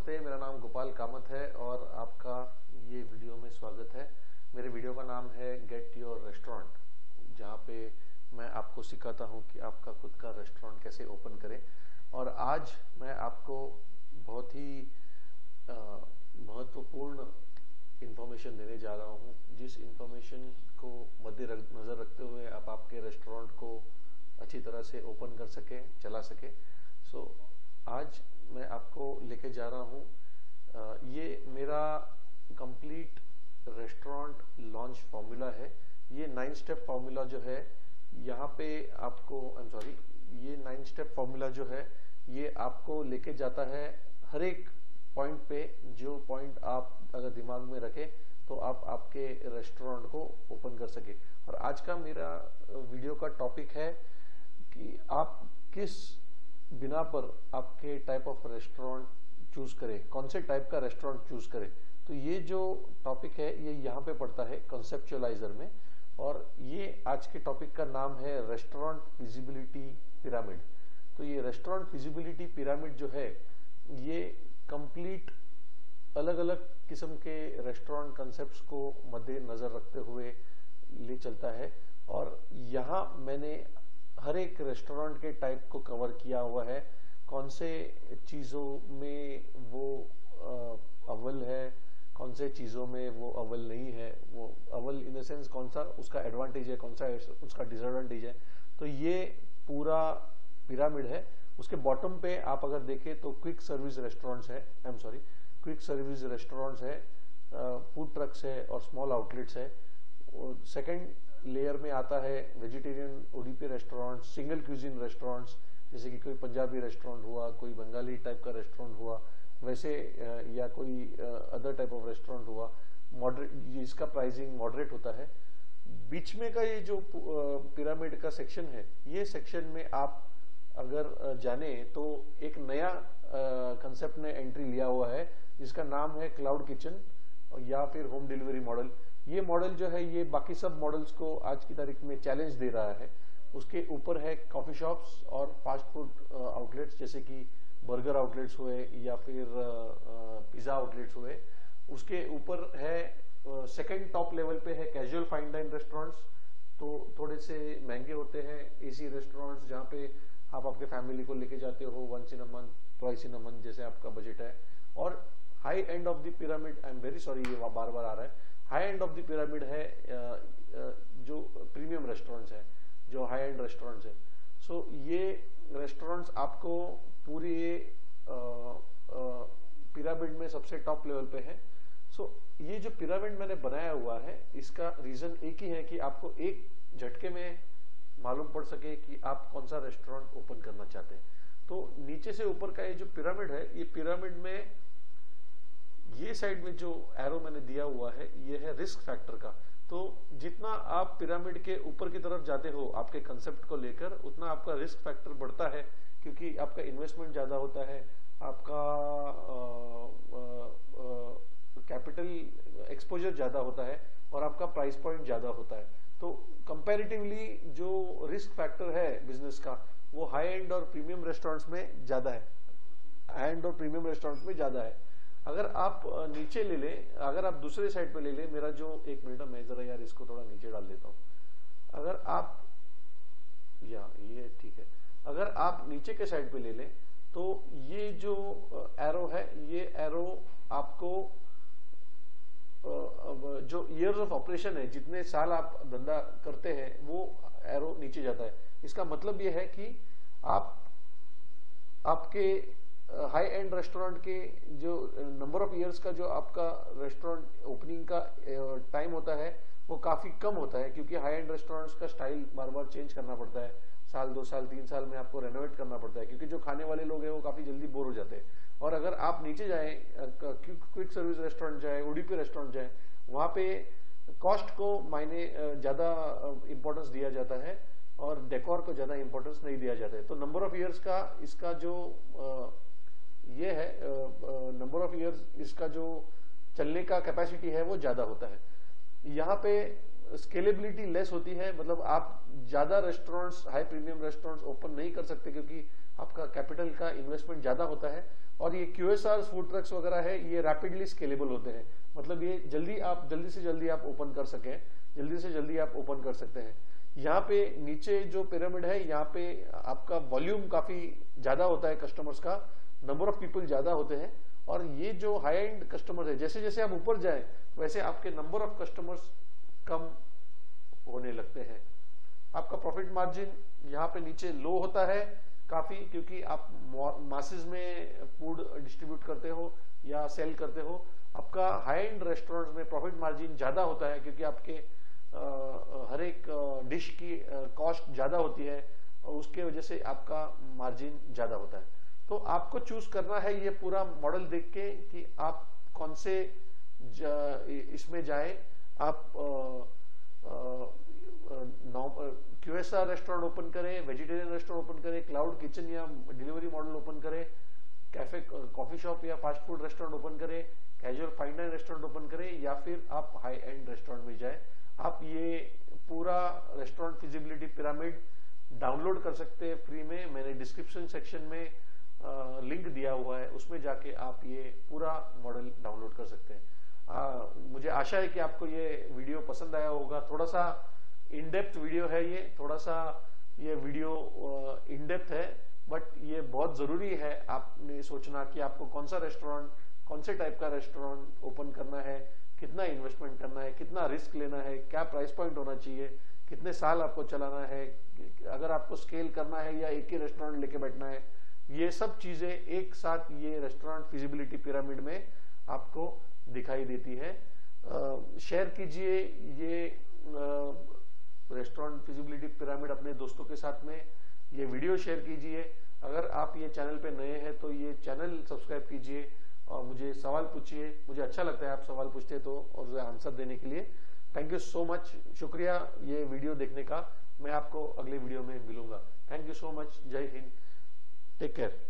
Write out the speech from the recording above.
नमस्ते मेरा नाम गोपाल कामत है और आपका ये वीडियो में स्वागत है। मेरे वीडियो का नाम है गेट योर रेस्टोरेंट जहाँ पे मैं आपको सिखाता हूँ कि आपका खुद का रेस्टोरेंट कैसे ओपन करें। और आज मैं आपको बहुत ही महत्वपूर्ण इन्फॉर्मेशन देने जा रहा हूँ। जिस इन्फॉर्मेशन को मध्य नज़र रखते हुए आप आपके रेस्टोरेंट को अच्छी तरह से ओपन कर सके चला सके। सो so, आज मैं आपको लेके जा रहा हूँ ये मेरा कंप्लीट रेस्टोरेंट लॉन्च फॉर्मूला है। ये नाइन स्टेप फॉर्मूला जो है, यहाँ पे आपको आई एम सॉरी ये नाइन स्टेप फॉर्मूला जो है, ये आपको लेके जाता है हर एक पॉइंट पे, जो पॉइंट आप अगर दिमाग में रखें तो आप आपके रेस्टोरेंट को ओपन कर सके। और आज का मेरा वीडियो का टॉपिक है कि आप किस बिना पर आपके टाइप ऑफ़ रेस्टोरेंट चूज़ करें, कौन से टाइप का रेस्टोरेंट चूज़ करें। तो ये जो टॉपिक है, ये यहाँ पे पड़ता है कंसेप्चुअलाइजर में और ये आज के टॉपिक का नाम है रेस्टोरेंट फिजिबिलिटी पिरामिड तो ये रेस्टोरेंट फिजिबिलिटी पिरामिड जो है, ये कंप्लीट अलग अलग किस्म के रेस्टोरेंट कंसेप्ट को मद्देनजर रखते हुए ले चलता है और यहाँ मैंने हर एक रेस्टोरेंट के टाइप को कवर किया हुआ है। कौन से चीज़ों में वो अव्वल है, कौन से चीज़ों में वो अव्वल नहीं है, वो अव्वल इन द सेंस कौन सा उसका एडवांटेज है, कौन सा उसका डिसएडवांटेज है। तो ये पूरा पिरामिड है। उसके बॉटम पे आप अगर देखें तो क्विक सर्विस रेस्टोरेंट्स है। I am sorry quick service restaurants है फ़ूड ट्रक्स है और स्मॉल आउटलेट्स है। सेकंड लेयर में आता है vegetarian ODP restaurant single cuisine restaurants जैसे कि कोई पंजाबी रेस्टोरेंट हुआ, कोई बंगाली टाइप का रेस्टोरेंट हुआ, वैसे या कोई अदर टाइप ऑफ़ रेस्टोरेंट हुआ मॉडरेट इसका प्राइसिंग मॉडरेट होता है। बीच में का ये जो पिरामिड का सेक्शन है, ये सेक्शन में आप अगर जाने तो एक नया कंसेप्ट ने एंट्री लिया हुआ है, जिसका नाम है क्लाउड किचन या फिर होम डिलीवरी मॉडल ये मॉडल जो है, ये बाकी सब मॉडल्स को आज की तारीख में चैलेंज दे रहा है। उसके ऊपर है कॉफ़ी शॉप्स और फास्ट फ़ूड आउटलेट्स जैसे कि बर्गर आउटलेट्स हुए या फिर पिज़्ज़ा आउटलेट्स हुए। उसके ऊपर है सेकंड टॉप लेवल पे है कैजुअल फाइन डाइन रेस्टोरेंट्स तो थोड़े से महँगे होते हैं एसी रेस्टोरेंट्स जहाँ पे आप आपके फैमिली को लेके जाते हो once in a month twice in a month जैसे आपका बजट है। और high end of the pyramid I am very sorry ये बार बार आ रहा है। High end of the pyramid है जो प्रीमियम रेस्टोरेंट्स है जो हाई एंड रेस्टोरेंट्स है। सो so, ये रेस्टोरेंट्स आपको पूरी पिरामिड में सबसे टॉप लेवल पे है। सो so, ये जो पिरामिड मैंने बनाया हुआ है इसका रीजन एक ही है कि आपको एक झटके में मालूम पड़ सके कि आप कौन सा रेस्टोरेंट ओपन करना चाहते हैं। तो नीचे से ऊपर का ये जो पिरामिड है ये पिरामिड में ये साइड में जो एरो मैंने दिया हुआ है, ये है रिस्क फैक्टर का। तो जितना आप पिरामिड के ऊपर की तरफ़ जाते हो, आपके कंसेप्ट को लेकर, उतना आपका रिस्क फैक्टर बढ़ता है, क्योंकि आपका इन्वेस्टमेंट ज़्यादा होता है, आपका कैपिटल एक्सपोजर ज़्यादा होता है, और आपका प्राइस पॉइंट ज़्यादा होता है। तो कंपैरेटिवली जो रिस्क फैक्टर है बिज़नेस का, वो हाई एंड और प्रीमियम रेस्टोरेंट्स में ज़्यादा है। हाई एंड और प्रीमियम रेस्टोरेंट्स में ज़्यादा है। अगर आप नीचे ले लें, अगर आप दूसरे साइड पे ले लें, मेरा जो एक मिनट मैं जरा यार इसको थोड़ा नीचे डाल देता हूँ। अगर आप, या, ये ठीक है। अगर आप नीचे के साइड पे ले लें तो ये जो एरो है, ये एरो आपको जो ईयर्स ऑफ़ ऑपरेशन है, जितने साल आप धंधा करते हैं, वो एरो नीचे जाता है। इसका मतलब ये है कि आप, आपके हाई एंड रेस्टोरेंट के जो नंबर ऑफ़ इयर्स का जो आपका रेस्टोरेंट ओपनिंग का टाइम होता है, वो काफ़ी कम होता है, क्योंकि हाई एंड रेस्टोरेंट्स का स्टाइल बार बार चेंज करना पड़ता है। साल, दो साल, तीन साल में आपको रेनोवेट करना पड़ता है, क्योंकि जो खाने वाले लोग हैं, वो काफ़ी जल्दी बोर हो जाते हैं। और अगर आप नीचे जाए क्विक सर्विस रेस्टोरेंट जाए ओडीपी रेस्टोरेंट जाए, वहाँ पे कॉस्ट को मायने ज़्यादा इम्पोर्टेंस दिया जाता है और डेकोर को ज़्यादा इम्पोर्टेंस नहीं दिया जाता है। तो नंबर ऑफ़ ईयर्स का, इसका जो ये है नंबर ऑफ़ ईयर्स इसका जो चलने का कैपेसिटी है वो ज़्यादा होता है। यहाँ पे स्केलेबिलिटी लेस होती है मतलब आप ज़्यादा restaurants high premium restaurants open नहीं कर सकते क्योंकि आपका कैपिटल का इन्वेस्टमेंट ज़्यादा होता है। और ये क्यूएसआर फ़ूड ट्रक्स वगैरह है, ये रैपिडली स्केलेबल होते हैं। मतलब ये जल्दी आप, जल्दी से जल्दी आप ओपन कर सकें, जल्दी से जल्दी आप ओपन कर सकते हैं। यहाँ पे नीचे जो पिरामिड है, यहाँ पे आपका वॉल्यूम काफ़ी ज़्यादा होता है कस्टमर्स का। नंबर ऑफ़ पीपल ज़्यादा होते हैं और ये जो हाई एंड कस्टमर है जैसे जैसे आप ऊपर जाए, वैसे आपके नंबर ऑफ़ कस्टमर्स कम होने लगते हैं। आपका प्रॉफिट मार्जिन यहाँ पे नीचे लो होता है काफ़ी, क्योंकि आप मासेस में फ़ूड डिस्ट्रीब्यूट करते हो या सेल करते हो। आपका हाई एंड रेस्टोरेंट में प्रॉफिट मार्जिन ज़्यादा होता है क्योंकि आपके हर एक डिश की कॉस्ट ज़्यादा होती है और उसके वजह से आपका मार्जिन ज़्यादा होता है। तो आपको चूज़ करना है ये पूरा मॉडल देख के कि आप कौन से जा, इसमें जाए। आप क्यूएसआर रेस्टोरेंट ओपन करें वेजिटेरियन रेस्टोरेंट ओपन करें क्लाउड किचन या डिलीवरी मॉडल ओपन करें कैफ़े कॉफ़ी शॉप या फास्ट फ़ूड रेस्टोरेंट ओपन करें casual fine dine restaurant open करें या फिर आप हाई एंड रेस्टोरेंट में जाए। आप ये पूरा रेस्टोरेंट फिजिबिलिटी पिरामिड डाउनलोड कर सकते हैं फ्री में। मैंने डिस्क्रिप्शन सेक्शन में लिंक दिया हुआ है उसमें जाके आप ये पूरा मॉडल डाउनलोड कर सकते हैं। आ, मुझे आशा है कि आपको ये वीडियो पसंद आया होगा। थोड़ा सा इनडेप्थ वीडियो है ये थोड़ा सा ये वीडियो इन डेप्थ है बट ये बहुत ज़रूरी है आपने सोचना कि आपको कौन सा रेस्टोरेंट कौन से टाइप का रेस्टोरेंट ओपन करना है कितना इन्वेस्टमेंट करना है कितना रिस्क लेना है क्या प्राइस पॉइंट होना चाहिए कितने साल आपको चलाना है अगर आपको स्केल करना है या एक ही रेस्टोरेंट लेके बैठना है ये सब चीज़ें एक साथ ये रेस्टोरेंट फिजिबिलिटी पिरामिड में आपको दिखाई देती है। शेयर कीजिए ये रेस्टोरेंट फिजिबिलिटी पिरामिड अपने दोस्तों के साथ में। ये वीडियो शेयर कीजिए। अगर आप ये चैनल पे नए हैं तो ये चैनल सब्सक्राइब कीजिए और मुझे सवाल पूछिए। मुझे अच्छा लगता है आप सवाल पूछते तो और आंसर देने के लिए। थैंक यू सो मच शुक्रिया ये वीडियो देखने का। मैं आपको अगले वीडियो में मिलूँगा। थैंक यू सो मच जय हिंद। Take care.